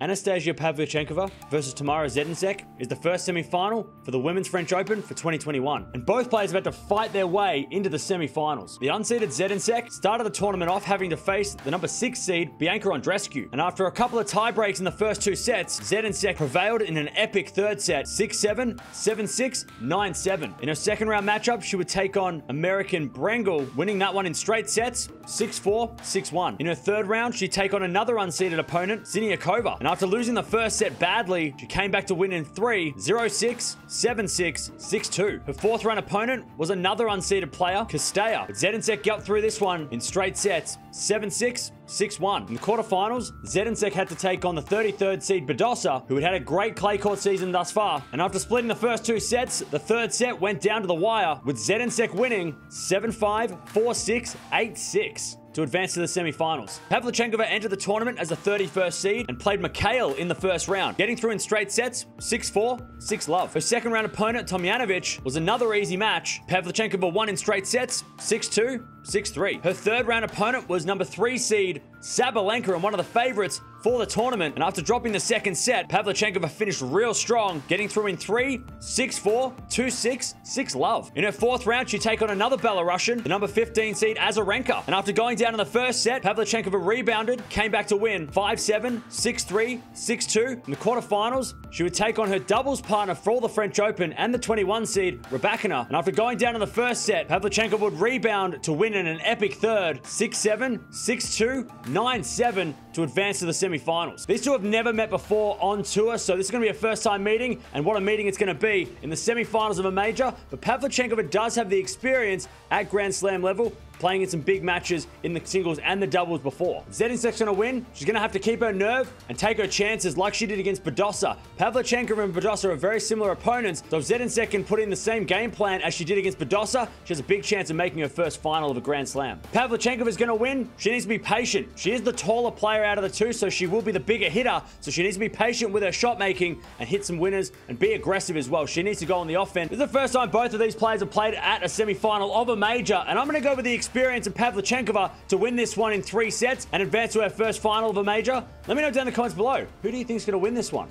Anastasia Pavlyuchenkova versus Tamara Zidansek is the first semi-final for the Women's French Open for 2021. And both players about to fight their way into the semi-finals. The unseeded Zidansek started the tournament off having to face the number 6 seed Bianca Andreescu. And after a couple of tie breaks in the first two sets, Zidansek prevailed in an epic third set, 6-7, 7-6, 9-7. In her second round matchup, she would take on American Brengle, winning that one in straight sets, 6-4, 6-1. In her third round, she'd take on another unseeded opponent, Siniakova. After losing the first set badly, she came back to win in 3, 0-6, 7-6, 6-2. Her fourth round opponent was another unseeded player, Castella. But Zidansek got through this one in straight sets, 7-6, 6-1. In the quarterfinals, Zidansek had to take on the 33rd seed Badosa, who had had a great clay court season thus far. And after splitting the first two sets, the third set went down to the wire, with Zidansek winning 7-5, 4-6, 8-6 to advance to the semi-finals. Pavlyuchenkova entered the tournament as the 31st seed and played Mikhail in the first round, getting through in straight sets 6-4, 6-love. Her second round opponent, Tomljanovic, was another easy match. Pavlyuchenkova won in straight sets 6-2, 6-3. Her third round opponent was number 3 seed Sabalenka and one of the favorites for the tournament. And after dropping the second set, Pavlyuchenkova finished real strong, getting through in 3, 6-4, 2-6, 6-love. In her fourth round, she take on another Belarusian, the number 15 seed Azarenka. And after going down in the first set, Pavlyuchenkova rebounded, came back to win 5-7, 6-3, 6-2. In the quarterfinals, she would take on her doubles partner for all the French Open and the 21 seed Rybakina. And after going down in the first set, Pavlyuchenkova would rebound to win in an epic third 6-7, 6-2, 9-7 to advance to the semi-finals. These two have never met before on tour, so this is going to be a first-time meeting, and what a meeting it's going to be in the semi-finals of a major. But Pavlyuchenkova does have the experience at Grand Slam level, playing in some big matches in the singles and the doubles before. Zidansek's gonna win. She's gonna have to keep her nerve and take her chances like she did against Badosa. Pavlyuchenkova and Badosa are very similar opponents, so if Zidansek can put in the same game plan as she did against Badosa, she has a big chance of making her first final of a Grand Slam. Pavlyuchenkova is gonna win. She needs to be patient. She is the taller player out of the two, so she will be the bigger hitter, so she needs to be patient with her shot making and hit some winners and be aggressive as well. She needs to go on the offense. This is the first time both of these players have played at a semi-final of a major, and I'm gonna go with the experience of Pavlyuchenkova to win this one in three sets and advance to her first final of a major? Let me know down in the comments below. Who do you think is going to win this one?